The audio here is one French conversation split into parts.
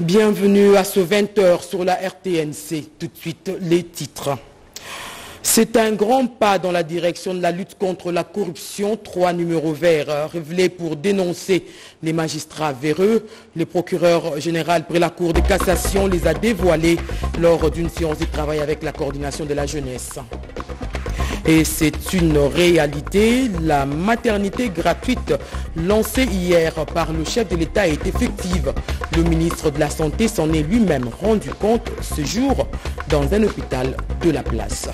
Bienvenue à ce 20h sur la RTNC. Tout de suite, les titres. C'est un grand pas dans la direction de la lutte contre la corruption. Trois numéros verts révélés pour dénoncer les magistrats véreux. Le procureur général près la Cour de cassation les a dévoilés lors d'une séance de travail avec la coordination de la jeunesse. Et c'est une réalité. La maternité gratuite lancée hier par le chef de l'État est effective. Le ministre de la Santé s'en est lui-même rendu compte ce jour dans un hôpital de la place.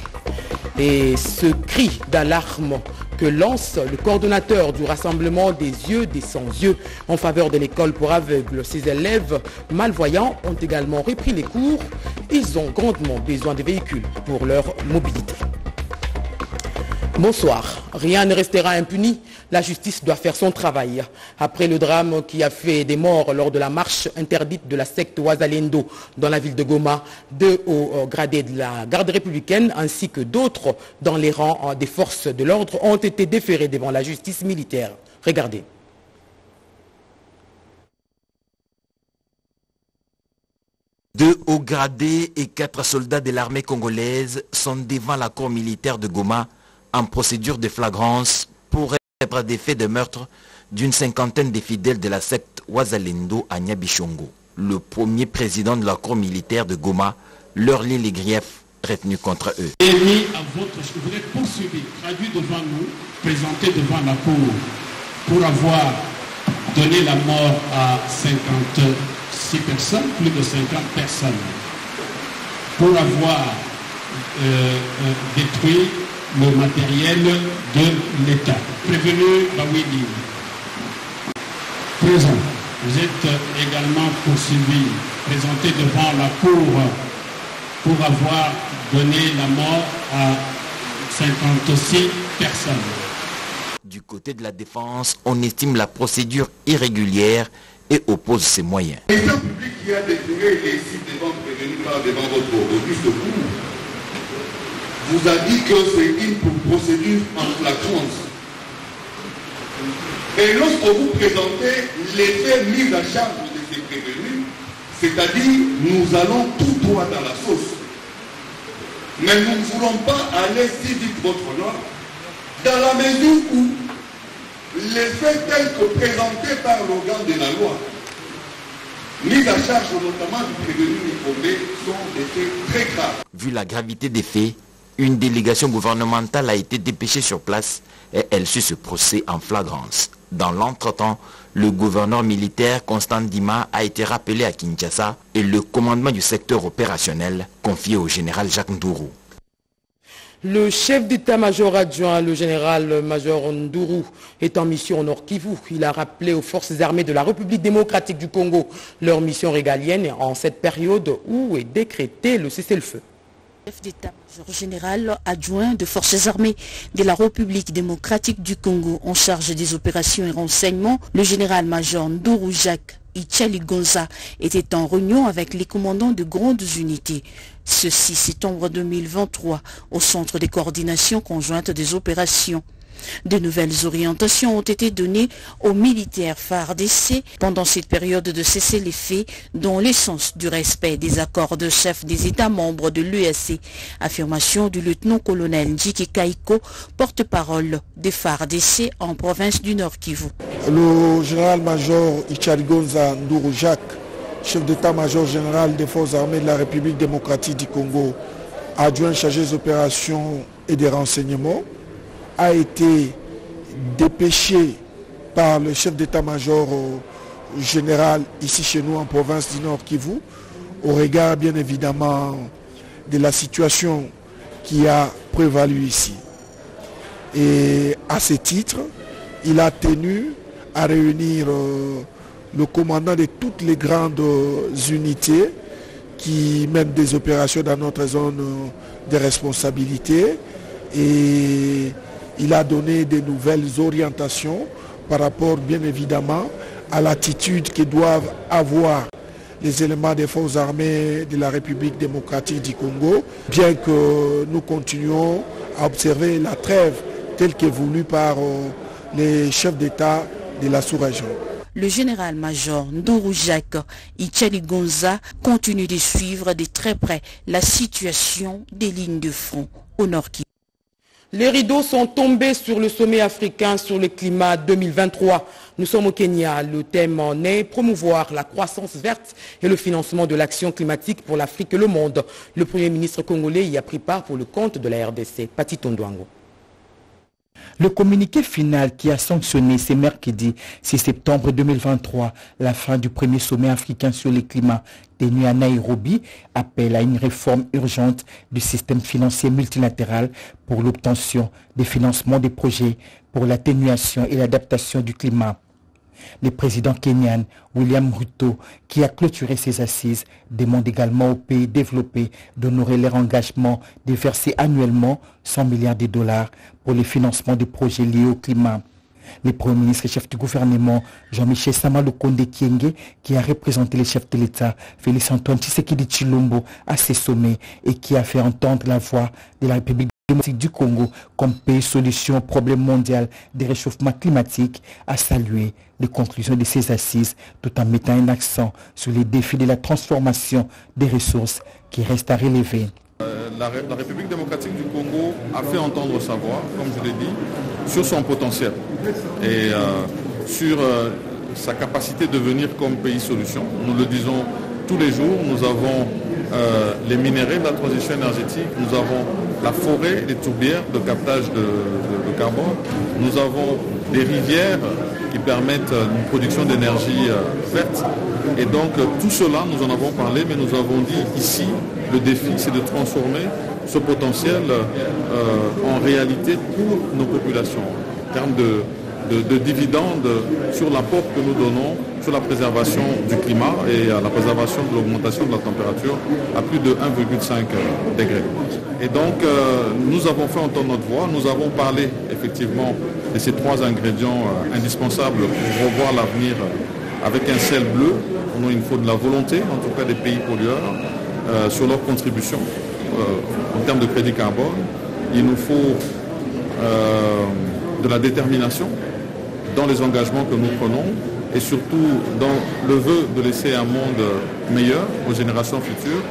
Et ce cri d'alarme que lance le coordonnateur du rassemblement des yeux, des sans-yeux en faveur de l'école pour aveugles. Ces élèves malvoyants ont également repris les cours. Ils ont grandement besoin de véhicules pour leur mobilité. Bonsoir. Rien ne restera impuni. La justice doit faire son travail. Après le drame qui a fait des morts lors de la marche interdite de la secte Ouazalendo dans la ville de Goma, deux hauts gradés de la garde républicaine ainsi que d'autres dans les rangs des forces de l'ordre ont été déférés devant la justice militaire. Regardez. Deux hauts gradés et quatre soldats de l'armée congolaise sont devant la cour militaire de Goma en procédure de flagrance pour répondre des faits de meurtre d'une cinquantaine de fidèles de la secte Ouazalendo à Nyabishongo. Le premier président de la cour militaire de Goma leur lit les griefs retenus contre eux. Et mis à votre vous êtes poursuivi, traduit devant nous, présenté devant la cour pour avoir donné la mort à 56 personnes, plus de 50 personnes, pour avoir euh, euh, détruit le matériel de l'État. Prévenu Bawili, présent. Vous êtes également poursuivi, présenté devant la Cour pour avoir donné la mort à 56 personnes. Du côté de la défense, on estime la procédure irrégulière et oppose ses moyens. L'État public qui a détourné les sites devant prévenu par devant votre auguste cour vous a dit que c'est une procédure en flagrance. Et lorsque vous présentez les faits mis à charge de ces prévenus, c'est-à-dire nous allons tout droit dans la sauce. Mais nous ne voulons pas aller si vite votre honneur, dans la mesure où les faits tels que présentés par l'organe de la loi, mis à charge notamment du prévenu informé, sont des faits très graves. Vu la gravité des faits, une délégation gouvernementale a été dépêchée sur place et elle suit ce procès en flagrance. Dans l'entretemps, le gouverneur militaire Constant Dima a été rappelé à Kinshasa et le commandement du secteur opérationnel confié au général Jacques Ndourou. Le chef d'état-major adjoint, le général-major Ndourou, est en mission au Nord Kivu. Il a rappelé aux forces armées de la République démocratique du Congo leur mission régalienne en cette période où est décrété le cessez-le-feu chef d'état-major général adjoint de forces armées de la République démocratique du Congo en charge des opérations et renseignements, le général-major Ndourou Jacques Ichali Gonza était en réunion avec les commandants de grandes unités. Ce 6 septembre 2023 au centre de coordination conjointe des opérations. De nouvelles orientations ont été données aux militaires FARDC pendant cette période de cesser les faits dont l'essence du respect des accords de chef des États membres de l'USC. Affirmation du lieutenant-colonel Njiki Kaiko, porte-parole des FARDC en province du Nord Kivu. Le général-major Icharigonza Ndourou chef d'état-major général des forces armées de la République démocratique du Congo, adjoint chargé des opérations et des renseignements, a été dépêché par le chef d'état-major général ici chez nous en province du Nord Kivu, au regard bien évidemment de la situation qui a prévalu ici. Et à ce titre, il a tenu à réunir le commandant de toutes les grandes unités qui mènent des opérations dans notre zone de responsabilité et il a donné de nouvelles orientations par rapport bien évidemment à l'attitude que doivent avoir les éléments des forces armées de la République démocratique du Congo, bien que nous continuons à observer la trêve telle que voulue par les chefs d'État de la sous-région. le général-major Ndourou Jacques Ichali Gonza continue de suivre de très près la situation des lignes de front au nord Kivu. Les rideaux sont tombés sur le sommet africain sur le climat 2023. Nous sommes au Kenya. Le thème en est promouvoir la croissance verte et le financement de l'action climatique pour l'Afrique et le monde. Le Premier ministre congolais y a pris part pour le compte de la RDC. Pati Tondouango. Le communiqué final qui a sanctionné ce mercredi 6 septembre 2023 la fin du premier sommet africain sur le climat tenu à Nairobi appelle à une réforme urgente du système financier multilatéral pour l'obtention des financements des projets pour l'atténuation et l'adaptation du climat. Le président kenyan William Ruto, qui a clôturé ses assises, demande également aux pays développés d'honorer leur engagement de verser annuellement 100 milliards de dollars pour le financement des projets liés au climat. Le Premier ministre et chef du gouvernement, Jean-Michel Samaloukonde Kienge, qui a représenté le chef de l'État, Félix Antoine Tshisekedi Chilombo, à ces sommets et qui a fait entendre la voix de la République démocratique du Congo comme pays solution au problème mondial des réchauffements climatiques, a salué les conclusions de ces assises tout en mettant un accent sur les défis de la transformation des ressources qui restent à relever. Euh, la, République démocratique du Congo a fait entendre sa voix, comme je l'ai dit, sur son potentiel et euh, sur euh, sa capacité de devenir comme pays solution. Nous le disons tous les jours, nous avons euh, les minéraux de la transition énergétique, nous avons la forêt, les tourbières de captage de, carbone, nous avons des rivières qui permettent une production d'énergie verte. Et donc tout cela, nous en avons parlé, mais nous avons dit ici, le défi, c'est de transformer ce potentiel euh, en réalité pour nos populations, termes de, de, de dividendes sur l'apport que nous donnons sur la préservation du climat et à la préservation de l'augmentation de la température à plus de 1,5 degrés. Et donc, euh, nous avons fait entendre notre voix, nous avons parlé effectivement de ces trois ingrédients euh, indispensables pour revoir l'avenir avec un ciel bleu. Il faut de la volonté, en tout cas des pays pollueurs, euh, sur leur contribution en termes de crédit carbone. Il nous faut de la détermination dans les engagements que nous prenons et surtout dans le vœu de laisser un monde meilleur aux générations futures,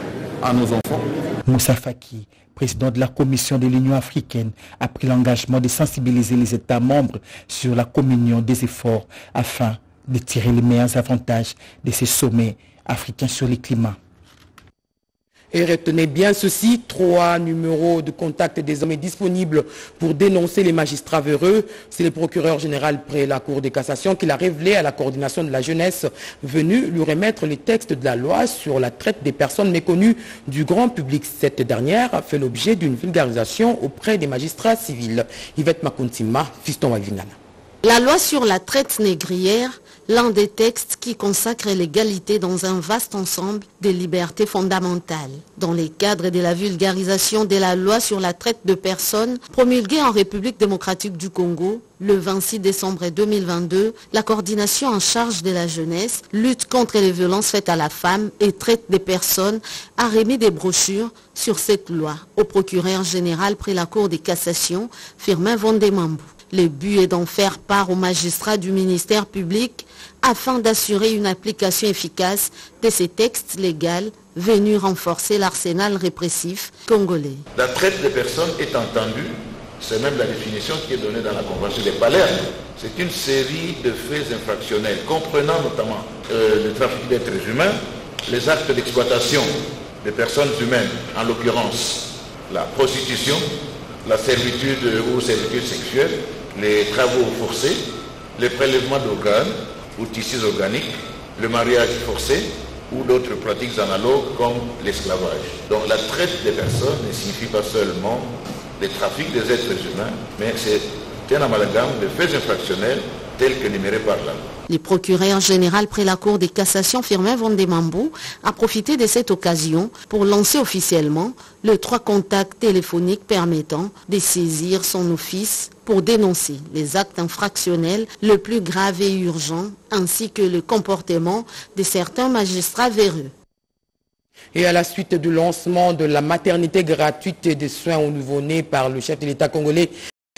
à nos enfants. Moussa Faki, président de la Commission de l'Union africaine, a pris l'engagement de sensibiliser les États membres sur la communion des efforts afin de tirer les meilleurs avantages de ces sommets africains sur le climat. Et retenez bien ceci, trois numéros de contact désormais disponibles pour dénoncer les magistrats véreux. C'est le procureur général près la Cour de cassation qui l'a révélé à la coordination de la jeunesse venu lui remettre les textes de la loi sur la traite des personnes méconnues du grand public. Cette dernière fait l'objet d'une vulgarisation auprès des magistrats civils. Yvette Makuntima, Fiston Wavingana. La loi sur la traite négrière l'un des textes qui consacre l'égalité dans un vaste ensemble des libertés fondamentales. Dans les cadres de la vulgarisation de la loi sur la traite de personnes promulguée en République démocratique du Congo, le 26 décembre 2022, la coordination en charge de la jeunesse, lutte contre les violences faites à la femme et traite des personnes a remis des brochures sur cette loi au procureur général près la Cour des cassations, Firmin Vendemambou. Le but est d'en faire part aux magistrats du ministère public afin d'assurer une application efficace de ces textes légaux venus renforcer l'arsenal répressif congolais. La traite des personnes est entendue, c'est même la définition qui est donnée dans la Convention des Palerme. C'est une série de faits infractionnels, comprenant notamment euh, le trafic d'êtres humains, les actes d'exploitation des personnes humaines, en l'occurrence la prostitution, la servitude ou servitude sexuelle, les travaux forcés, les prélèvements d'organes ou tissus organiques, le mariage forcé ou d'autres pratiques analogues comme l'esclavage. Donc la traite des personnes ne signifie pas seulement le trafic des êtres humains, mais c'est un amalgame de faits infractionnels tels que numérés par la loi. Le procureur général près la Cour des cassations Firmin Vendemambou a profité de cette occasion pour lancer officiellement les trois contacts téléphoniques permettant de saisir son office pour dénoncer les actes infractionnels les plus graves et urgents ainsi que le comportement de certains magistrats véreux. Et à la suite du lancement de la maternité gratuite et des soins aux nouveau-nés par le chef de l'État congolais,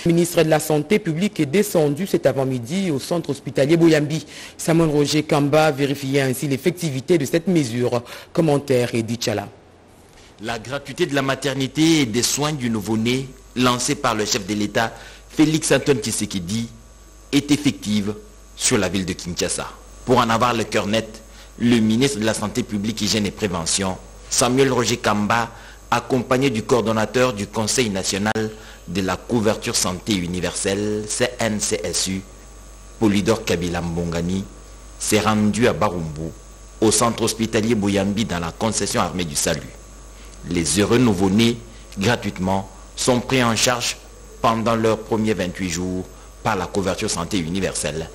Le ministre de la Santé publique est descendu cet avant-midi au centre hospitalier Boyambi. Samuel Roger Kamba vérifiait ainsi l'effectivité de cette mesure. Commentaire et Chala. La gratuité de la maternité et des soins du nouveau-né, lancée par le chef de l'État, Félix Antoine Tshisekedi, est effective sur la ville de Kinshasa. Pour en avoir le cœur net, le ministre de la Santé publique, Hygiène et Prévention, Samuel Roger Kamba, accompagné du coordonnateur du Conseil national de la couverture santé universelle, CNCSU, Polydor Kabila Mbongani, s'est rendu à Barumbu, au centre hospitalier Bouyambi dans la concession armée du salut. Les heureux nouveau-nés, gratuitement, sont pris en charge pendant leurs premiers 28 jours par la couverture santé universelle,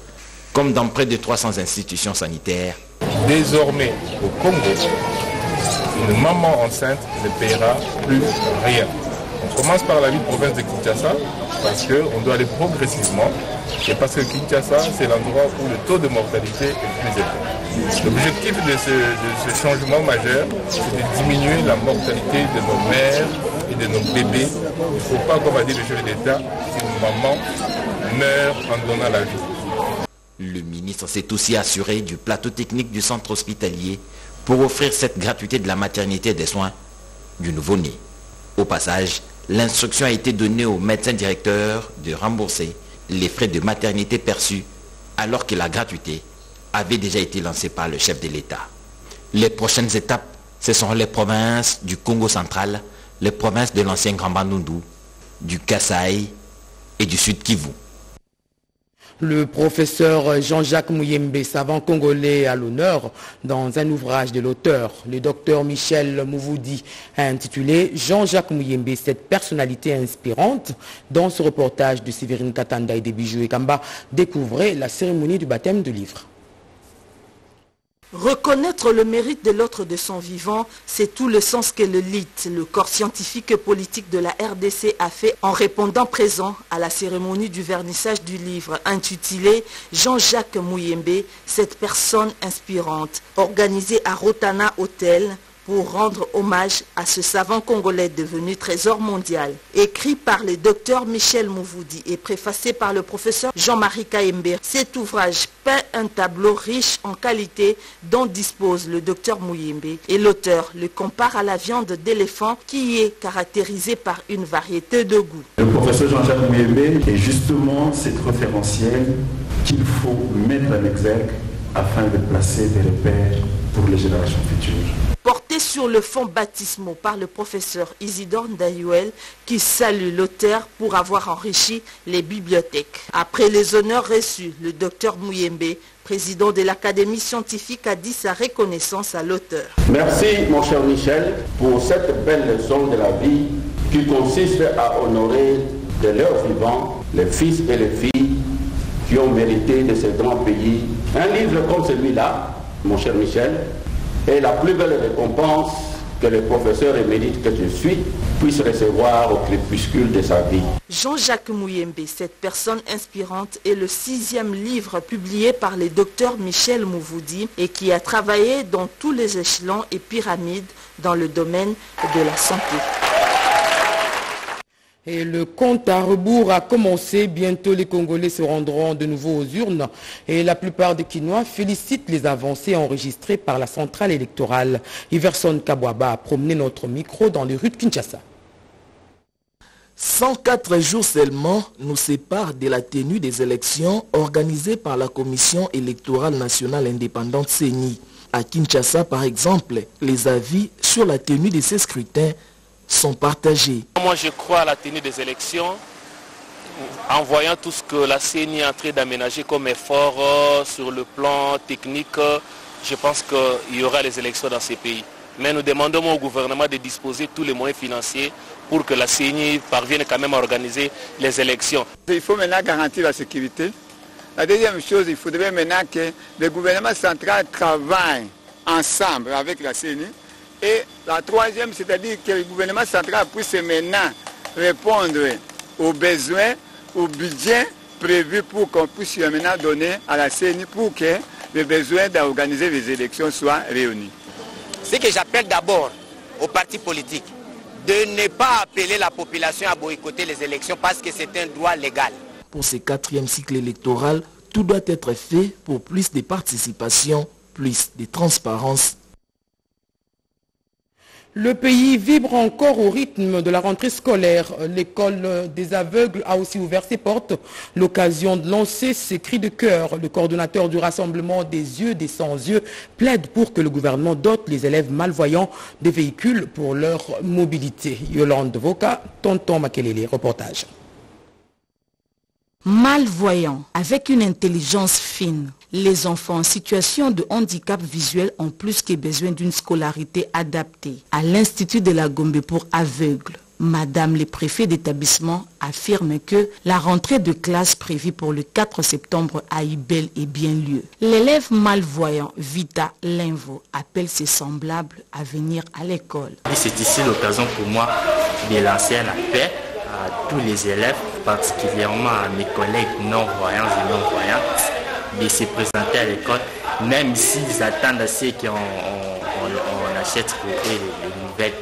comme dans près de 300 institutions sanitaires. Désormais, au Congo, une maman enceinte ne paiera plus rien. On commence par la ville-province de Kinshasa parce qu'on doit aller progressivement et parce que Kinshasa, c'est l'endroit où le taux de mortalité est le plus élevé. L'objectif de ce, changement majeur, c'est de diminuer la mortalité de nos mères et de nos bébés. Il ne faut pas, comme a dit le chef d'État, qu'une maman meurt en donnant la vie. Le ministre s'est aussi assuré du plateau technique du centre hospitalier pour offrir cette gratuité de la maternité des soins du nouveau-né. Au passage, l'instruction a été donnée au médecin directeur de rembourser les frais de maternité perçus alors que la gratuité avait déjà été lancée par le chef de l'État. Les prochaines étapes, ce sont les provinces du Congo central, les provinces de l'ancien Grand Bandundu, du Kasaï et du Sud Kivu. Le professeur Jean-Jacques Mouyembe, savant congolais à l'honneur, dans un ouvrage de l'auteur, le docteur Michel Mouvoudi, intitulé Jean-Jacques Mouyembe, cette personnalité inspirante. Dans ce reportage de Séverine Katanda et de Bijou et Kamba, découvrez la cérémonie du baptême de livre. Reconnaître le mérite de l'autre de son vivant, c'est tout le sens que le LIT, le corps scientifique et politique de la RDC, a fait en répondant présent à la cérémonie du vernissage du livre intitulé Jean-Jacques Mouyembe, cette personne inspirante, organisée à Rotana Hotel pour rendre hommage à ce savant congolais devenu trésor mondial. Écrit par le docteur Michel Mouvoudi et préfacé par le professeur Jean-Marie Kaembe, cet ouvrage peint un tableau riche en qualité dont dispose le docteur Mouyembe et l'auteur le compare à la viande d'éléphant qui est caractérisée par une variété de goût. Le professeur Jean-Jacques Mouyembe est justement cette référentiel qu'il faut mettre en exergue afin de placer des repères pour les générations futures porté sur le fond baptismaux par le professeur Isidore Ndayuel qui salue l'auteur pour avoir enrichi les bibliothèques. Après les honneurs reçus, le docteur Mouyembe, président de l'Académie scientifique, a dit sa reconnaissance à l'auteur. Merci mon cher Michel pour cette belle leçon de la vie qui consiste à honorer de leurs vivants les fils et les filles qui ont mérité de ce grand pays. Un livre comme celui-là, mon cher Michel, et la plus belle récompense que le professeur émérite que je suis puisse recevoir au crépuscule de sa vie. Jean-Jacques Mouyembe, cette personne inspirante, est le sixième livre publié par le docteur Michel Mouvoudi et qui a travaillé dans tous les échelons et pyramides dans le domaine de la santé. Et le compte à rebours a commencé. Bientôt, les Congolais se rendront de nouveau aux urnes. Et la plupart des Quinois félicitent les avancées enregistrées par la centrale électorale. Iverson Kabwaba a promené notre micro dans les rues de Kinshasa. 104 jours seulement nous séparent de la tenue des élections organisées par la Commission électorale nationale indépendante CENI. À Kinshasa, par exemple, les avis sur la tenue de ces scrutins sont partagés. Moi, je crois à la tenue des élections en voyant tout ce que la CENI est en train d'aménager comme effort euh, sur le plan technique, je pense qu'il y aura les élections dans ces pays. Mais nous demandons au gouvernement de disposer tous les moyens financiers pour que la CENI parvienne quand même à organiser les élections. Il faut maintenant garantir la sécurité. La deuxième chose, il faudrait maintenant que le gouvernement central travaille ensemble avec la CENI et la troisième, c'est-à-dire que le gouvernement central puisse maintenant répondre aux besoins, aux budgets prévus pour qu'on puisse maintenant donner à la CENI pour que les besoins d'organiser les élections soient réunis. Ce que j'appelle d'abord aux partis politiques de ne pas appeler la population à boycotter les élections parce que c'est un droit légal. Pour ce quatrième cycle électoral, tout doit être fait pour plus de participation, plus de transparence le pays vibre encore au rythme de la rentrée scolaire. L'école des aveugles a aussi ouvert ses portes. L'occasion de lancer ses cris de cœur. Le coordonnateur du rassemblement des yeux des sans-yeux plaide pour que le gouvernement dote les élèves malvoyants des véhicules pour leur mobilité. Yolande Voka, Tonton Makelele, reportage. Malvoyants, avec une intelligence fine, les enfants en situation de handicap visuel ont plus que besoin d'une scolarité adaptée. À l'Institut de la Gombe pour aveugles, Madame le préfet d'établissement affirme que la rentrée de classe prévue pour le 4 septembre a eu bel et bien lieu. L'élève malvoyant Vita Linvo appelle ses semblables à venir à l'école. C'est ici l'occasion pour moi de lancer un appel à tous les élèves, particulièrement à mes collègues non-voyants et non-voyantes, de se présenter à l'école, même s'ils attendent à ce qu'on les, nouvelles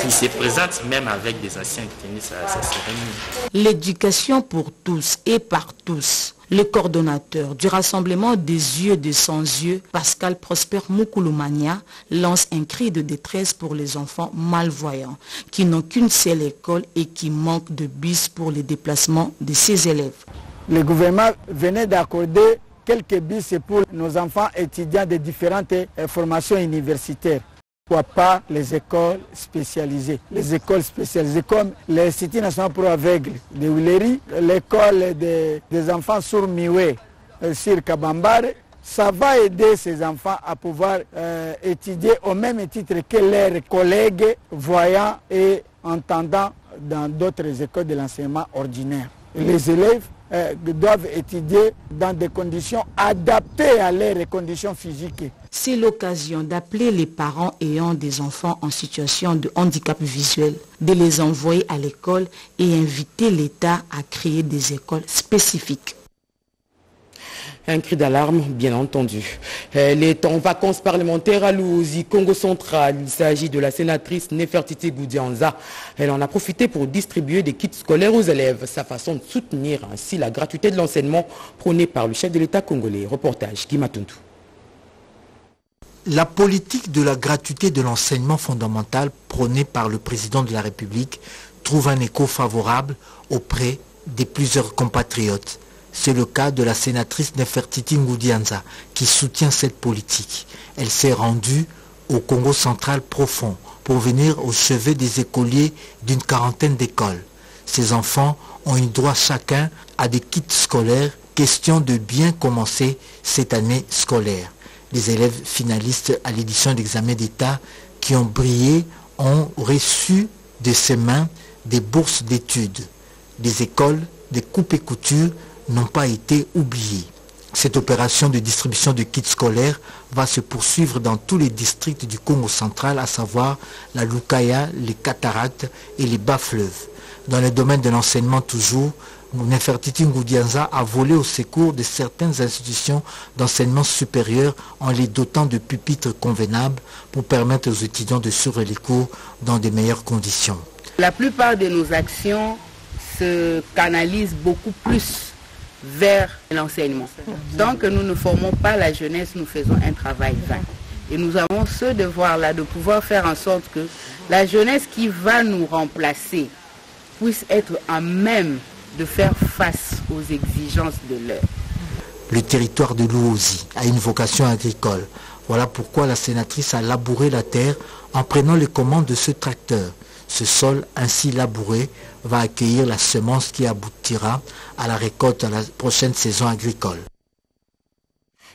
qui se présentent même avec des anciennes tenues, ça, ça serait mieux. L'éducation pour tous et par tous. Le coordonnateur du rassemblement des yeux des sans-yeux, Pascal Prosper Moukoulomania, lance un cri de détresse pour les enfants malvoyants qui n'ont qu'une seule école et qui manquent de bus pour les déplacements de ces élèves. Le gouvernement venait d'accorder quelques bus pour nos enfants étudiants de différentes formations universitaires. Pas les écoles spécialisées Les écoles spécialisées comme l'Institut national pour aveugles de Willery, l'école des, enfants sur Miwe, sur Kabambare, ça va aider ces enfants à pouvoir euh, étudier au même titre que leurs collègues voyants et entendants dans d'autres écoles de l'enseignement ordinaire. Les élèves euh, doivent étudier dans des conditions adaptées à leurs conditions physiques. C'est l'occasion d'appeler les parents ayant des enfants en situation de handicap visuel, de les envoyer à l'école et inviter l'État à créer des écoles spécifiques. Un cri d'alarme, bien entendu. Elle est en vacances parlementaires à Louzi, Congo central. Il s'agit de la sénatrice Nefertiti Goudianza. Elle en a profité pour distribuer des kits scolaires aux élèves. Sa façon de soutenir ainsi la gratuité de l'enseignement prônée par le chef de l'État congolais. Reportage Guy. La politique de la gratuité de l'enseignement fondamental prônée par le président de la République trouve un écho favorable auprès de plusieurs compatriotes. C'est le cas de la sénatrice Nefertiti Ngoudianza qui soutient cette politique. Elle s'est rendue au Congo central profond pour venir au chevet des écoliers d'une quarantaine d'écoles. Ces enfants ont eu droit chacun à des kits scolaires, question de bien commencer cette année scolaire. Les élèves finalistes à l'édition d'examen d'État qui ont brillé ont reçu de ses mains des bourses d'études. Des écoles, des coupes et coutures n'ont pas été oubliées. Cette opération de distribution de kits scolaires va se poursuivre dans tous les districts du Congo central, à savoir la Lukaya, les cataractes et les bas-fleuves. Dans le domaine de l'enseignement toujours, Nefertiti Ngoudianza a volé au secours de certaines institutions d'enseignement supérieur en les dotant de pupitres convenables pour permettre aux étudiants de suivre les cours dans de meilleures conditions. La plupart de nos actions se canalisent beaucoup plus vers l'enseignement. Tant que nous ne formons pas la jeunesse, nous faisons un travail vain. Et nous avons ce devoir-là de pouvoir faire en sorte que la jeunesse qui va nous remplacer puisse être à même de faire face aux exigences de l'heure. Le territoire de Louosi a une vocation agricole. Voilà pourquoi la sénatrice a labouré la terre en prenant les commandes de ce tracteur. Ce sol ainsi labouré va accueillir la semence qui aboutira à la récolte à la prochaine saison agricole.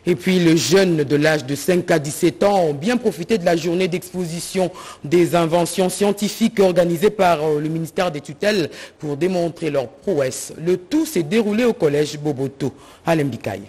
Et puis les jeunes de l'âge de 5 à 17 ans ont bien profité de la journée d'exposition des inventions scientifiques organisée par euh, le ministère des tutelles pour démontrer leur prouesse. Le tout s'est déroulé au collège Boboto à Lembikaï.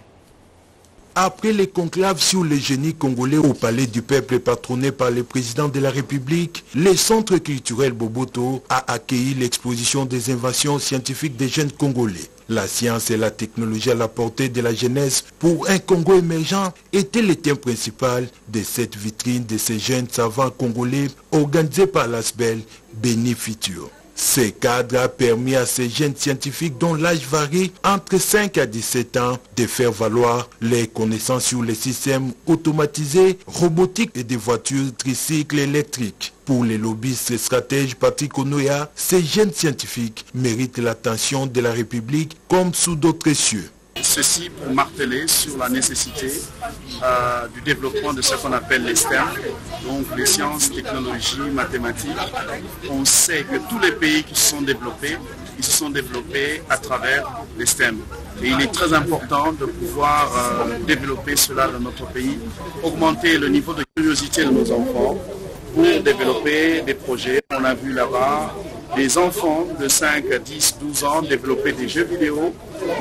Après les conclaves sur les génies congolais au palais du peuple patronné par le président de la République, le centre culturel Boboto a accueilli l'exposition des inventions scientifiques des jeunes congolais. La science et la technologie à la portée de la jeunesse pour un Congo émergent était le thème principal de cette vitrine de ces jeunes savants congolais organisée par l'ASBEL bénéficieux. Ce cadre a permis à ces jeunes scientifiques dont l'âge varie entre 5 à 17 ans de faire valoir les connaissances sur les systèmes automatisés, robotiques et des voitures tricycles électriques. Pour les lobbyistes et stratèges Patrick Onoya, ces jeunes scientifiques méritent l'attention de la République comme sous d'autres cieux. Ceci pour marteler sur la nécessité euh, du développement de ce qu'on appelle les STEM, donc les sciences, technologies, mathématiques. On sait que tous les pays qui se sont développés, ils se sont développés à travers les STEM. Et il est très important de pouvoir euh, développer cela dans notre pays, augmenter le niveau de curiosité de nos enfants pour développer des projets. On a vu là-bas des enfants de 5, 10, 12 ans développer des jeux vidéo.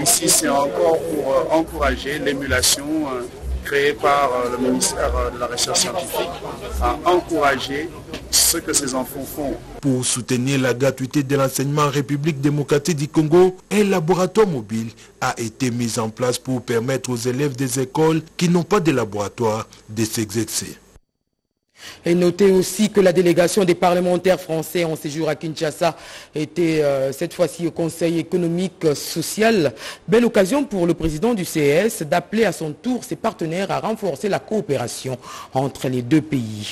Ici, c'est encore pour euh, encourager l'émulation euh, créée par euh, le ministère de la Recherche scientifique à encourager ce que ces enfants font. Pour soutenir la gratuité de l'enseignement en République démocratique du Congo, un laboratoire mobile a été mis en place pour permettre aux élèves des écoles qui n'ont pas de laboratoire de s'exercer. Et notez aussi que la délégation des parlementaires français en séjour à Kinshasa était euh, cette fois-ci au Conseil économique social. Belle occasion pour le président du CES d'appeler à son tour ses partenaires à renforcer la coopération entre les deux pays.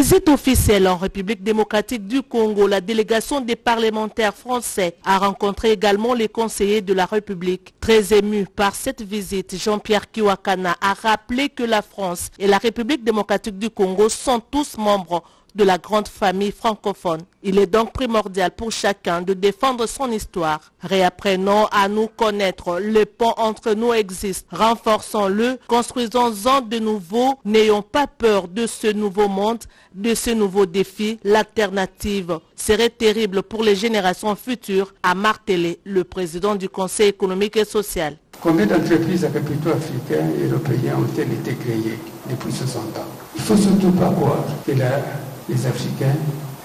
Visite officielle en République démocratique du Congo, la délégation des parlementaires français a rencontré également les conseillers de la République. Très ému par cette visite, Jean-Pierre Kiwakana a rappelé que la France et la République démocratique du Congo sont tous membres de la grande famille francophone. Il est donc primordial pour chacun de défendre son histoire. Réapprenons à nous connaître. Le pont entre nous existe. Renforçons-le, construisons-en de nouveau. N'ayons pas peur de ce nouveau monde, de ce nouveau défi. L'alternative serait terrible pour les générations futures, a martelé le président du Conseil économique et social. Combien d'entreprises africains et européens ont-elles été créées depuis 60 ans? Il ne faut surtout pas croire que la les Africains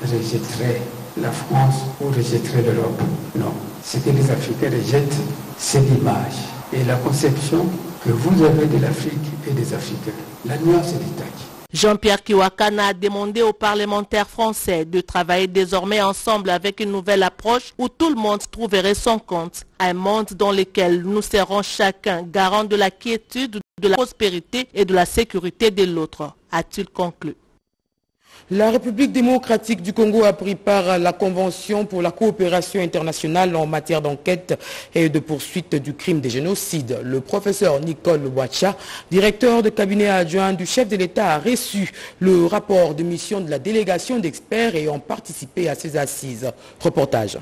rejetteraient la France ou rejetteraient l'Europe. Non. Ce que les Africains rejettent, c'est l'image et la conception que vous avez de l'Afrique et des Africains. La nuance est détaillée. Jean-Pierre Kiwakana a demandé aux parlementaires français de travailler désormais ensemble avec une nouvelle approche où tout le monde trouverait son compte. Un monde dans lequel nous serons chacun garant de la quiétude, de la prospérité et de la sécurité de l'autre, a-t-il conclu. La République démocratique du Congo a pris part à la Convention pour la coopération internationale en matière d'enquête et de poursuite du crime des génocides. Le professeur Nicole Boacha, directeur de cabinet adjoint du chef de l'État, a reçu le rapport de mission de la délégation d'experts ayant participé à ces assises. Reportage.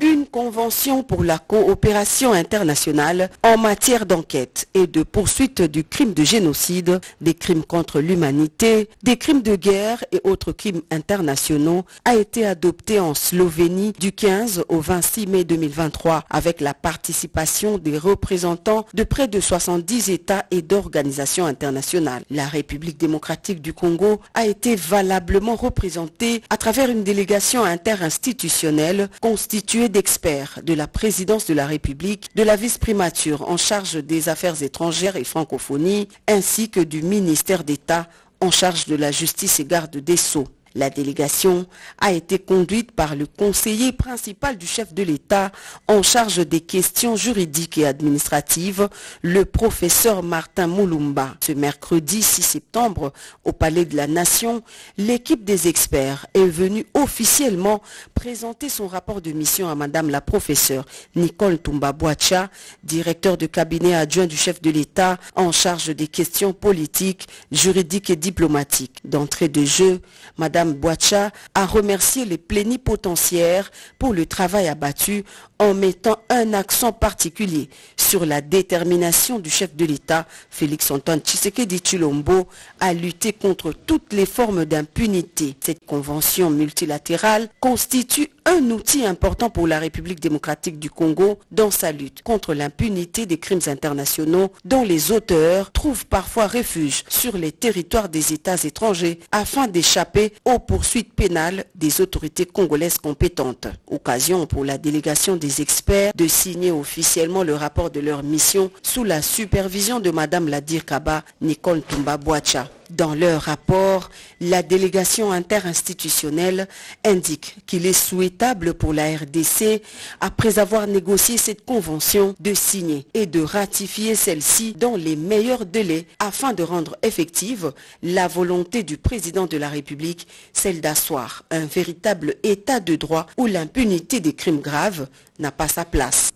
Une convention pour la coopération internationale en matière d'enquête et de poursuite du crime de génocide, des crimes contre l'humanité, des crimes de guerre et autres crimes internationaux a été adoptée en Slovénie du 15 au 26 mai 2023 avec la participation des représentants de près de 70 États et d'organisations internationales. La République démocratique du Congo a été valablement représentée à travers une délégation interinstitutionnelle constituée d'experts de la présidence de la République, de la vice-primature en charge des affaires étrangères et francophonie, ainsi que du ministère d'État en charge de la justice et garde des Sceaux. La délégation a été conduite par le conseiller principal du chef de l'État en charge des questions juridiques et administratives, le professeur Martin Moulumba. Ce mercredi 6 septembre, au Palais de la Nation, l'équipe des experts est venue officiellement présenter son rapport de mission à Madame la professeure Nicole Tumba Boacha, directeur de cabinet adjoint du chef de l'État en charge des questions politiques, juridiques et diplomatiques. D'entrée de jeu, Madame Boacha a remercié les plénipotentiaires pour le travail abattu en mettant un accent particulier sur la détermination du chef de l'État, Félix Antoine Tshisekedi Chilombo, à lutter contre toutes les formes d'impunité. Cette convention multilatérale constitue un outil important pour la République démocratique du Congo dans sa lutte contre l'impunité des crimes internationaux dont les auteurs trouvent parfois refuge sur les territoires des États étrangers afin d'échapper aux poursuites pénales des autorités congolaises compétentes. Occasion pour la délégation des experts de signer officiellement le rapport de leur mission sous la supervision de Madame Ladir Kaba Nicole Tumba Boacha. Dans leur rapport, la délégation interinstitutionnelle indique qu'il est souhaitable pour la RDC, après avoir négocié cette convention, de signer et de ratifier celle-ci dans les meilleurs délais afin de rendre effective la volonté du président de la République, celle d'asseoir un véritable état de droit où l'impunité des crimes graves n'a pas sa place.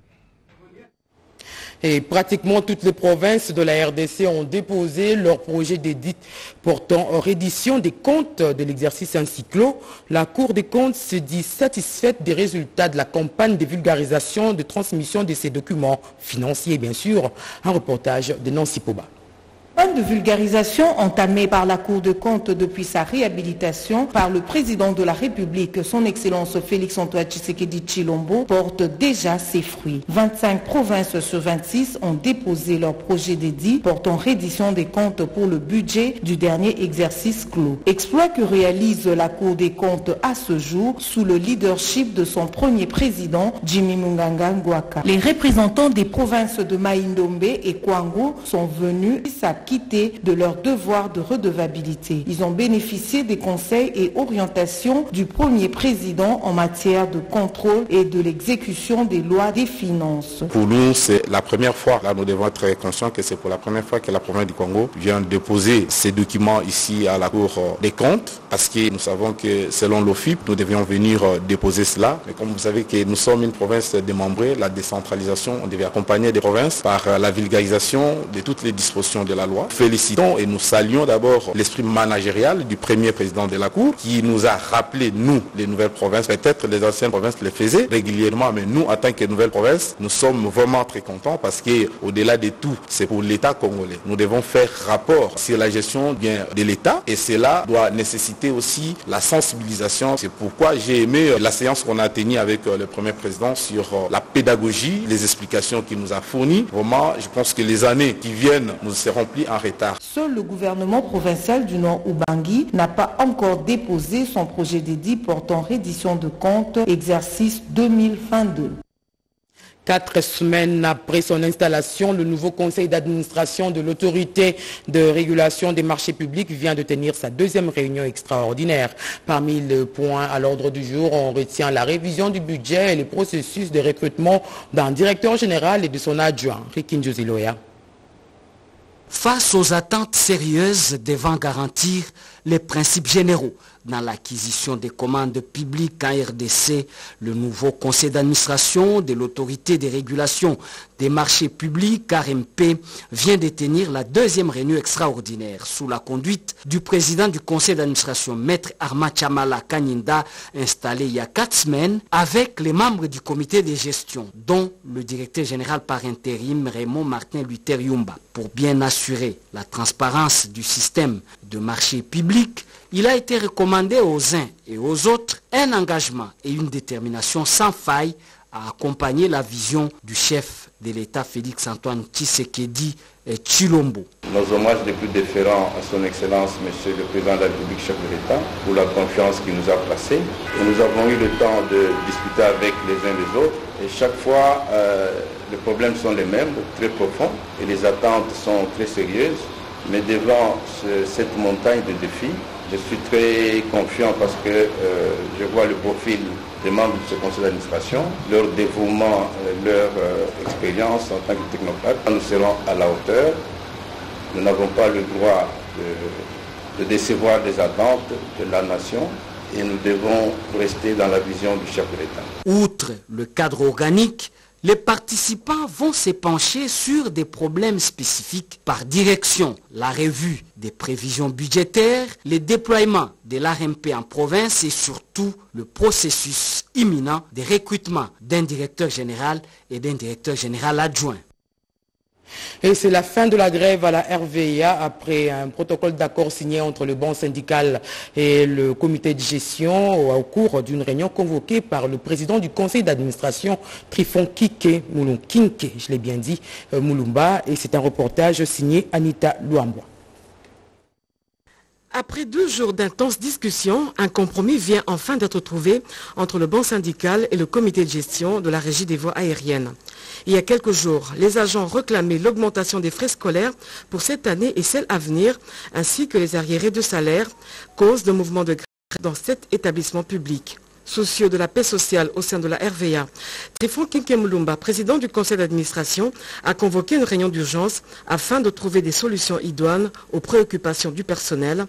Et pratiquement toutes les provinces de la RDC ont déposé leur projet d'édite portant reddition des comptes de l'exercice ainsi clos. La Cour des comptes se dit satisfaite des résultats de la campagne de vulgarisation de transmission de ces documents financiers, bien sûr. Un reportage de Nancy Poba de vulgarisation entamée par la Cour de compte depuis sa réhabilitation par le président de la République, son Excellence Félix-Antoine Tshisekedi Chilombo, porte déjà ses fruits. 25 provinces sur 26 ont déposé leur projet d'édit portant reddition des comptes pour le budget du dernier exercice clos. Exploit que réalise la Cour des comptes à ce jour sous le leadership de son premier président, Jimmy Munganga Ngwaka. Les représentants des provinces de Maïndombe et Kwango sont venus s'acquitter de leur devoir de redevabilité. Ils ont bénéficié des conseils et orientations du premier président en matière de contrôle et de l'exécution des lois des finances. Pour nous, c'est la première fois, là nous devons être conscients que c'est pour la première fois que la province du Congo vient déposer ces documents ici à la Cour des comptes, parce que nous savons que selon l'OFIP, nous devions venir déposer cela. Mais comme vous savez que nous sommes une province démembrée, la décentralisation, on devait accompagner des provinces par la vulgarisation de toutes les dispositions de la loi. Félicitons et nous saluons d'abord l'esprit managérial du premier président de la Cour qui nous a rappelé, nous, les nouvelles provinces, peut-être les anciennes provinces les faisaient régulièrement, mais nous, en tant que nouvelles provinces, nous sommes vraiment très contents parce qu'au-delà de tout, c'est pour l'État congolais. Nous devons faire rapport sur la gestion bien de l'État et cela doit nécessiter aussi la sensibilisation. C'est pourquoi j'ai aimé la séance qu'on a tenue avec le premier président sur la pédagogie, les explications qu'il nous a fournies. Vraiment, je pense que les années qui viennent nous seront plus en retard. Seul le gouvernement provincial du Nord Ubangi n'a pas encore déposé son projet d'édit portant reddition de comptes exercice 2022. Quatre semaines après son installation, le nouveau conseil d'administration de l'autorité de régulation des marchés publics vient de tenir sa deuxième réunion extraordinaire. Parmi les points à l'ordre du jour, on retient la révision du budget et le processus de recrutement d'un directeur général et de son adjoint, Rikin Josiloya. Face aux attentes sérieuses devant garantir les principes généraux dans l'acquisition des commandes publiques en RDC, le nouveau conseil d'administration de l'autorité des régulations des marchés publics, RMP, vient de tenir la deuxième réunion extraordinaire sous la conduite du président du conseil d'administration, Maître Arma Chamala Kanyinda, installé il y a quatre semaines, avec les membres du comité de gestion, dont le directeur général par intérim Raymond Martin Luther Yumba. Pour bien assurer la transparence du système de marché public, il a été recommandé aux uns et aux autres un engagement et une détermination sans faille à accompagner la vision du chef de l'État Félix-Antoine Tshisekedi Chilombo. Nos hommages les plus déférents à son Excellence, Monsieur le Président de la République, chef de l'État, pour la confiance qu'il nous a placée. Nous avons eu le temps de discuter avec les uns les autres et chaque fois, euh, les problèmes sont les mêmes, très profonds, et les attentes sont très sérieuses. Mais devant ce, cette montagne de défis, je suis très confiant parce que euh, je vois le profil des membres de ce conseil d'administration, leur dévouement, leur euh, expérience en tant que technocrate. Nous serons à la hauteur. Nous n'avons pas le droit de, de décevoir les attentes de la nation et nous devons rester dans la vision du chef de l'État. Outre le cadre organique, les participants vont se pencher sur des problèmes spécifiques par direction, la revue des prévisions budgétaires, les déploiements de l'ARMP en province et surtout le processus imminent de recrutement d'un directeur général et d'un directeur général adjoint. Et c'est la fin de la grève à la RVIA après un protocole d'accord signé entre le banc syndical et le comité de gestion au cours d'une réunion convoquée par le président du conseil d'administration Trifon Kike Moulunkinke, je l'ai bien dit, Moulumba. Et c'est un reportage signé Anita Luambo. Après deux jours d'intenses discussions, un compromis vient enfin d'être trouvé entre le banc syndical et le comité de gestion de la régie des voies aériennes. Il y a quelques jours, les agents réclamaient l'augmentation des frais scolaires pour cette année et celle à venir, ainsi que les arriérés de salaire, cause de mouvements de grève dans cet établissement public soucieux de la paix sociale au sein de la RVA. Trifon Kinkemulumba, président du conseil d'administration, a convoqué une réunion d'urgence afin de trouver des solutions idoines aux préoccupations du personnel,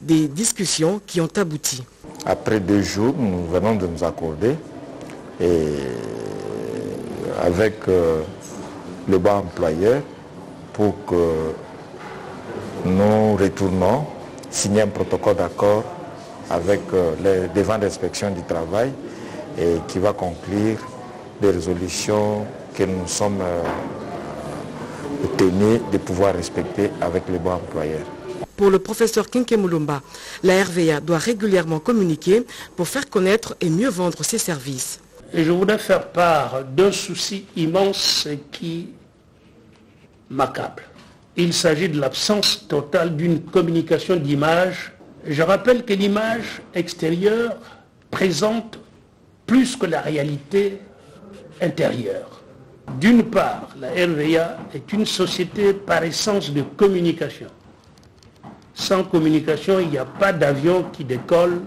des discussions qui ont abouti. Après deux jours, nous venons de nous accorder avec euh, le bas employeur pour que nous retournons signer un protocole d'accord avec euh, les devants d'inspection du travail et qui va conclure des résolutions que nous sommes euh, tenus de pouvoir respecter avec les bons employeurs. Pour le professeur Kinkemulumba, la RVA doit régulièrement communiquer pour faire connaître et mieux vendre ses services. Et je voudrais faire part d'un souci immense qui m'accable. Il s'agit de l'absence totale d'une communication d'image je rappelle que l'image extérieure présente plus que la réalité intérieure. D'une part, la RVA est une société par essence de communication. Sans communication, il n'y a pas d'avion qui décolle,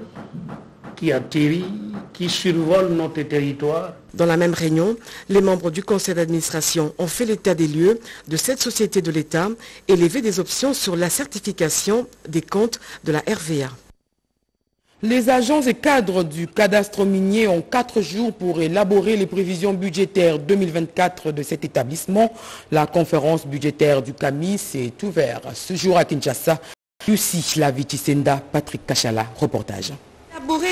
qui atterrit, qui survole notre territoire. Dans la même réunion, les membres du conseil d'administration ont fait l'état des lieux de cette société de l'État et levé des options sur la certification des comptes de la RVA. Les agents et cadres du cadastre minier ont quatre jours pour élaborer les prévisions budgétaires 2024 de cet établissement. La conférence budgétaire du CAMI s'est ouverte ce jour à Kinshasa. Lucie Lavichisenda, Patrick Kachala, reportage.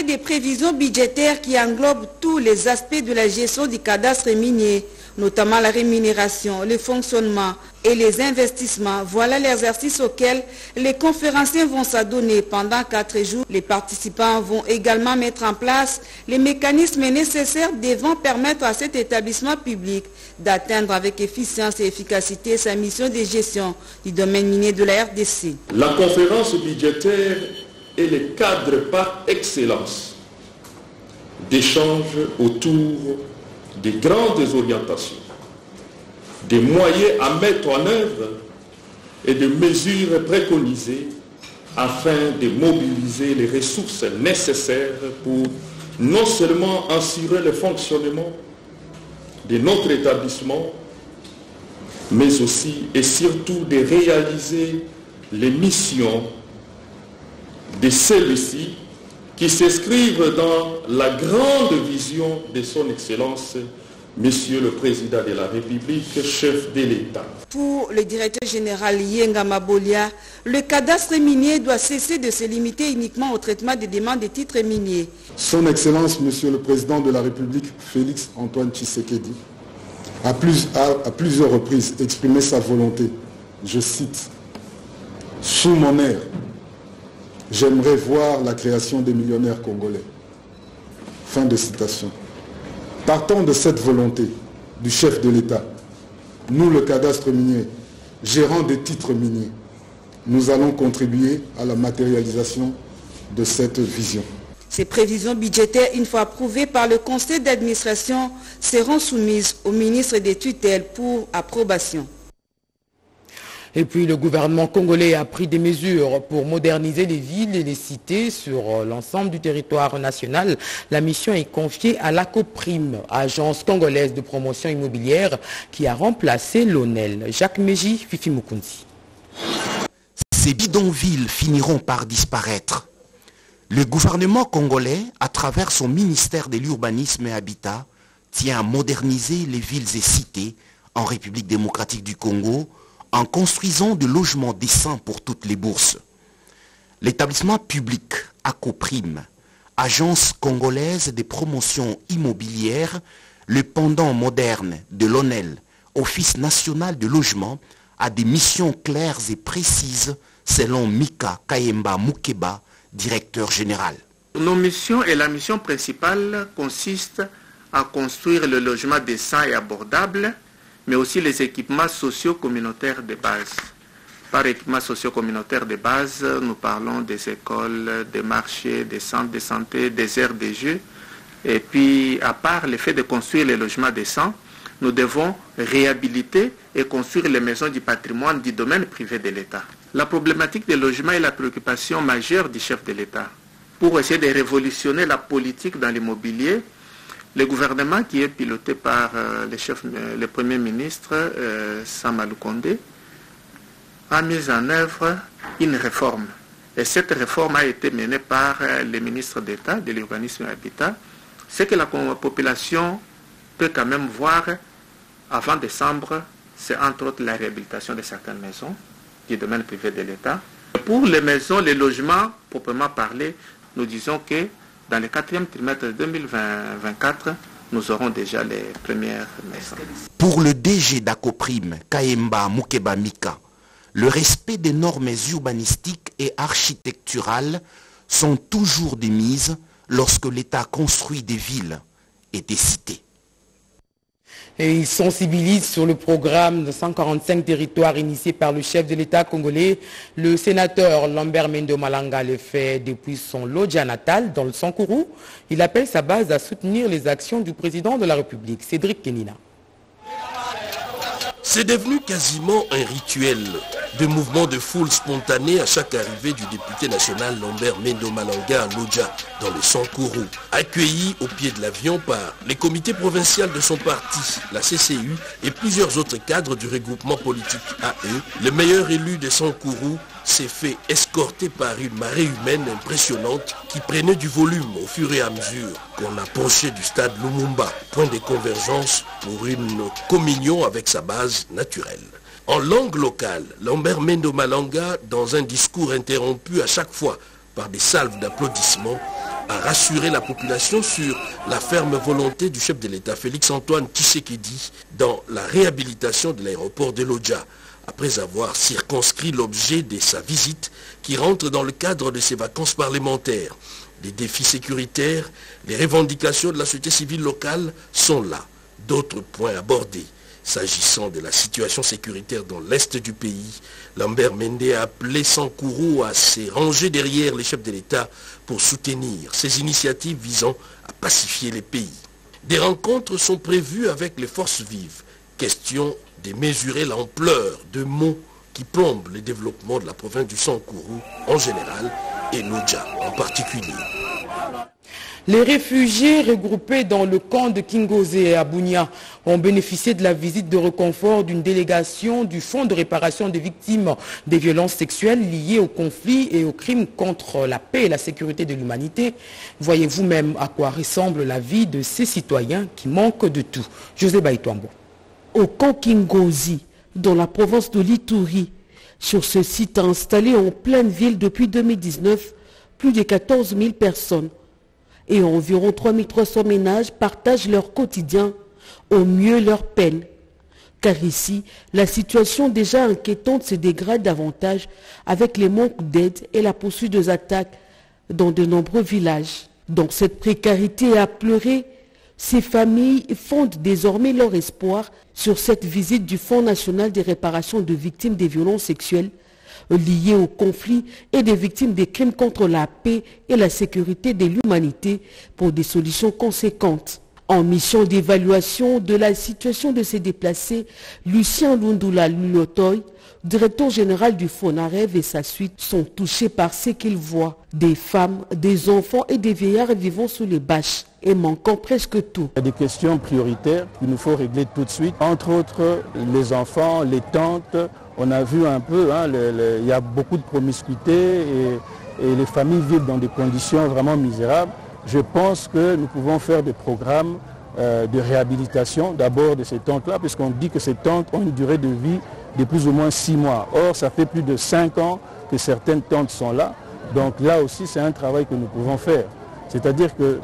Des prévisions budgétaires qui englobent tous les aspects de la gestion du cadastre minier, notamment la rémunération, le fonctionnement et les investissements. Voilà l'exercice auquel les conférenciers vont s'adonner pendant quatre jours. Les participants vont également mettre en place les mécanismes nécessaires devant permettre à cet établissement public d'atteindre avec efficience et efficacité sa mission de gestion du domaine minier de la RDC. La conférence budgétaire est le cadre par excellence d'échanges autour des grandes orientations, des moyens à mettre en œuvre et des mesures préconisées afin de mobiliser les ressources nécessaires pour non seulement assurer le fonctionnement de notre établissement, mais aussi et surtout de réaliser les missions de celui-ci qui s'inscrivent dans la grande vision de son Excellence, Monsieur le Président de la République, chef de l'État. Pour le directeur général Yenga Mabolia, le cadastre minier doit cesser de se limiter uniquement au traitement des demandes des titres miniers. Son Excellence, Monsieur le Président de la République, Félix Antoine Tshisekedi, a, plus, à plusieurs reprises exprimé sa volonté, je cite, sous mon air, J'aimerais voir la création des millionnaires congolais. Fin de citation. Partant de cette volonté du chef de l'État, nous, le cadastre minier, gérant des titres miniers, nous allons contribuer à la matérialisation de cette vision. Ces prévisions budgétaires, une fois approuvées par le conseil d'administration, seront soumises au ministre des tutelles pour approbation. Et puis le gouvernement congolais a pris des mesures pour moderniser les villes et les cités sur l'ensemble du territoire national. La mission est confiée à l'ACOPRIM, agence congolaise de promotion immobilière, qui a remplacé l'ONEL. Jacques Meji, Fifi Mukunzi. Ces bidonvilles finiront par disparaître. Le gouvernement congolais, à travers son ministère de l'Urbanisme et Habitat, tient à moderniser les villes et cités en République démocratique du Congo en construisant des logements décents pour toutes les bourses. L'établissement public ACOPRIM, agence congolaise des promotions immobilières, le pendant moderne de l'ONEL, Office national de logement, a des missions claires et précises selon Mika Kayemba Mukeba, directeur général. Nos missions et la mission principale consiste à construire le logement décent et abordable mais aussi les équipements sociaux communautaires de base. Par équipement socio-communautaire de base, nous parlons des écoles, des marchés, des centres de santé, des aires de jeux. Et puis, à part le fait de construire les logements décents, nous devons réhabiliter et construire les maisons du patrimoine du domaine privé de l'État. La problématique des logements est la préoccupation majeure du chef de l'État. Pour essayer de révolutionner la politique dans l'immobilier, le gouvernement qui est piloté par euh, le, euh, Premier ministre euh, Samalou Kondé a mis en œuvre une réforme. Et cette réforme a été menée par le ministre d'État de l'urbanisme et l'habitat. Ce que la population peut quand même voir avant décembre, c'est entre autres la réhabilitation de certaines maisons du domaine privé de l'État. Pour les maisons, les logements, proprement parler, nous disons que dans le quatrième trimestre 2024, nous aurons déjà les premières maisons. Pour le DG d'Acoprime, Kaemba Mukeba Mika, le respect des normes urbanistiques et architecturales sont toujours des mises lorsque l'État construit des villes et des cités. Et il sensibilise sur le programme de 145 territoires initié par le chef de l'État congolais. Le sénateur Lambert Mendo Malanga le fait depuis son loggia natal dans le Sankourou. Il appelle sa base à soutenir les actions du président de la République, Cédric Kenina. C'est devenu quasiment un rituel de mouvements de foule spontanés à chaque arrivée du député national Lambert Mendo Malanga à Lodja, dans le Sankourou. Accueilli au pied de l'avion par les comités provinciaux de son parti, la CCU et plusieurs autres cadres du regroupement politique AE, le meilleur élu de Sankourou s'est fait escorter par une marée humaine impressionnante qui prenait du volume au fur et à mesure qu'on approchait du stade Lumumba, point de convergence pour une communion avec sa base naturelle. En langue locale, Lambert Mendo Malanga, dans un discours interrompu à chaque fois par des salves d'applaudissements, a rassuré la population sur la ferme volonté du chef de l'État Félix Antoine Tshisekedi dans la réhabilitation de l'aéroport de Lodja, après avoir circonscrit l'objet de sa visite qui rentre dans le cadre de ses vacances parlementaires. Des défis sécuritaires, les revendications de la société civile locale sont là. D'autres points abordés. S'agissant de la situation sécuritaire dans l'est du pays, Lambert Mende a appelé Sankourou à se ranger derrière les chefs de l'État pour soutenir ces initiatives visant à pacifier les pays. Des rencontres sont prévues avec les forces vives. Question de mesurer l'ampleur de mots qui plombent le développement de la province du Sankourou en général et Lodja en particulier. Les réfugiés regroupés dans le camp de Kingoze et Abunia ont bénéficié de la visite de reconfort d'une délégation du Fonds de réparation des victimes des violences sexuelles liées au conflit et aux crimes contre la paix et la sécurité de l'humanité. Voyez vous-même à quoi ressemble la vie de ces citoyens qui manquent de tout. José Baïtouambo. Au camp Kingozi, dans la province de Lituri, sur ce site installé en pleine ville depuis 2019, plus de 14 000 personnes et environ 3300 ménages partagent leur quotidien, au mieux leur peine. Car ici, la situation déjà inquiétante se dégrade davantage avec les manques d'aide et la poursuite des attaques dans de nombreux villages. Dans cette précarité à pleurer, ces familles fondent désormais leur espoir sur cette visite du Fonds national des réparations de victimes des violences sexuelles liées au conflit et des victimes des crimes contre la paix et la sécurité de l'humanité pour des solutions conséquentes. En mission d'évaluation de la situation de ces déplacés, Lucien Lundula Lulotoy, directeur général du FONAREV et sa suite sont touchés par ce qu'ils voient. Des femmes, des enfants et des vieillards vivant sous les bâches et manquant presque tout. Il y a des questions prioritaires qu'il nous faut régler tout de suite. Entre autres, les enfants, les tantes. On a vu un peu, hein, il y a beaucoup de promiscuité et, les familles vivent dans des conditions vraiment misérables. Je pense que nous pouvons faire des programmes euh, de réhabilitation d'abord de ces tentes-là, puisqu'on dit que ces tentes ont une durée de vie de plus ou moins six mois. Or, ça fait plus de cinq ans que certaines tentes sont là. Donc là aussi, c'est un travail que nous pouvons faire. C'est-à-dire que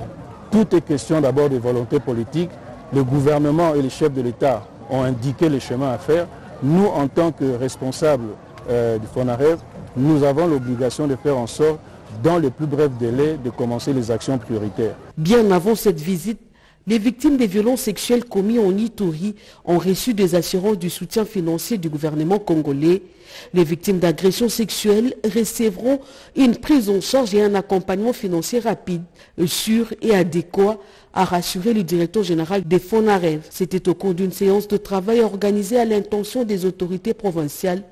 tout est question d'abord de volonté politique. Le gouvernement et les chefs de l'État ont indiqué les chemins à faire. Nous, en tant que responsables euh, du FONAREV, nous avons l'obligation de faire en sorte dans les plus brefs délais de commencer les actions prioritaires. Bien avant cette visite, Les victimes des violences sexuelles commis en Ituri ont reçu des assurances du soutien financier du gouvernement congolais. Les victimes d'agressions sexuelles recevront une prise en charge et un accompagnement financier rapide, sûr et adéquat, a rassuré le directeur général des FONAREV. C'était au cours d'une séance de travail organisée à l'intention des autorités provinciales,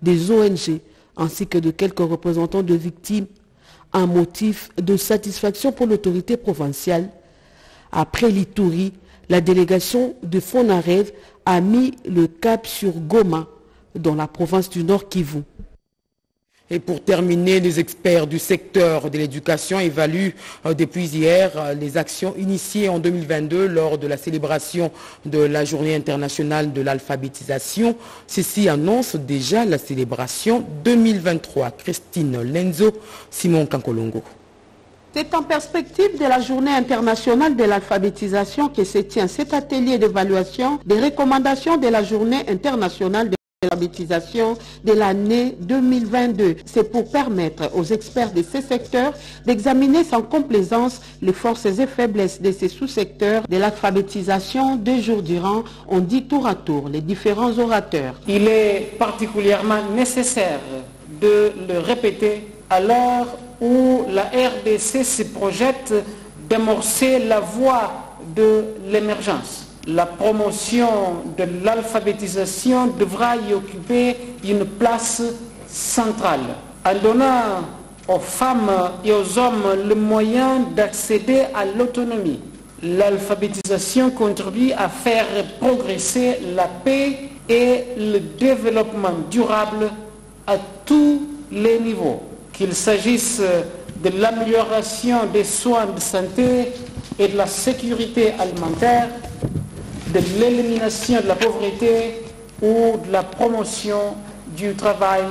des ONG, ainsi que de quelques représentants de victimes. Un motif de satisfaction pour l'autorité provinciale après l'Ituri, la délégation de Fonarev a mis le cap sur Goma, dans la province du Nord Kivu. Et pour terminer, les experts du secteur de l'éducation évaluent euh, depuis hier euh, les actions initiées en 2022 lors de la célébration de la journée internationale de l'alphabétisation. Ceci annonce déjà la célébration 2023. Christine Lenzo, Simon Kankolongo. C'est en perspective de la journée internationale de l'alphabétisation que se tient cet atelier d'évaluation des recommandations de la journée internationale de l'alphabétisation de l'année 2022. C'est pour permettre aux experts de ces secteurs d'examiner sans complaisance les forces et faiblesses de ces sous-secteurs de l'alphabétisation deux jours durant. On dit tour à tour les différents orateurs. Il est particulièrement nécessaire de le répéter à l'heure où la RDC se projette d'amorcer la voie de l'émergence. La promotion de l'alphabétisation devra y occuper une place centrale en donnant aux femmes et aux hommes le moyen d'accéder à l'autonomie. L'alphabétisation contribue à faire progresser la paix et le développement durable à tous les niveaux qu'il s'agisse de l'amélioration des soins de santé et de la sécurité alimentaire, de l'élimination de la pauvreté ou de la promotion du travail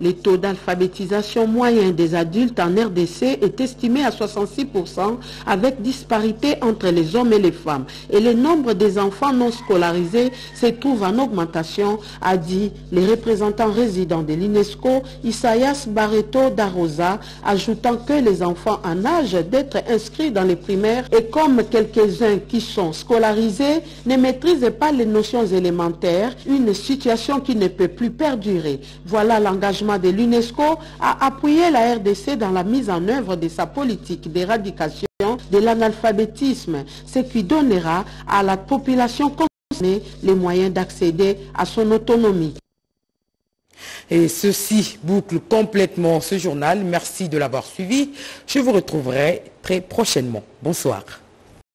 le taux d'alphabétisation moyen des adultes en RDC est estimé à 66% avec disparité entre les hommes et les femmes. Et le nombre des enfants non scolarisés se trouve en augmentation, a dit les représentants résidents de l'UNESCO, Isaias Barreto d'Arosa, ajoutant que les enfants en âge d'être inscrits dans les primaires et comme quelques-uns qui sont scolarisés ne maîtrisent pas les notions élémentaires, une situation qui ne peut plus perdurer. Voilà l'engagement de l'UNESCO à appuyer la RDC dans la mise en œuvre de sa politique d'éradication de l'analphabétisme, ce qui donnera à la population concernée les moyens d'accéder à son autonomie. Et ceci boucle complètement ce journal. Merci de l'avoir suivi. Je vous retrouverai très prochainement. Bonsoir.